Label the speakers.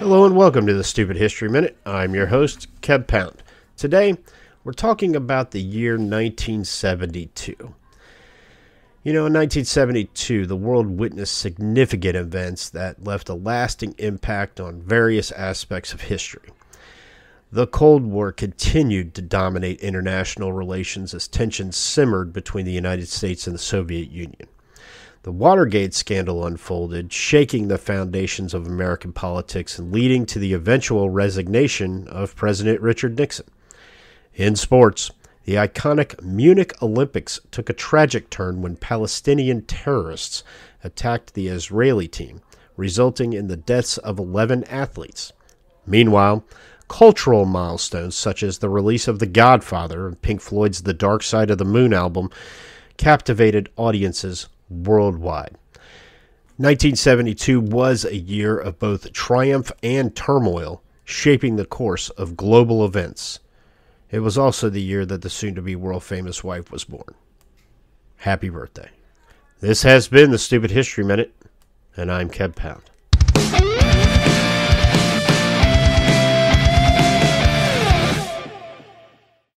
Speaker 1: Hello and welcome to the Stupid History Minute. I'm your host, Keb Pound. Today, we're talking about the year 1972. You know, in 1972, the world witnessed significant events that left a lasting impact on various aspects of history. The Cold War continued to dominate international relations as tensions simmered between the United States and the Soviet Union. The Watergate scandal unfolded, shaking the foundations of American politics and leading to the eventual resignation of President Richard Nixon. In sports, the iconic Munich Olympics took a tragic turn when Palestinian terrorists attacked the Israeli team, resulting in the deaths of 11 athletes. Meanwhile, cultural milestones such as the release of The Godfather and Pink Floyd's The Dark Side of the Moon album captivated audiences worldwide. 1972 was a year of both triumph and turmoil, shaping the course of global events. It was also the year that the soon to be world famous wife was born. Happy birthday. This has been the Stupid History Minute, and I'm Keb Pound.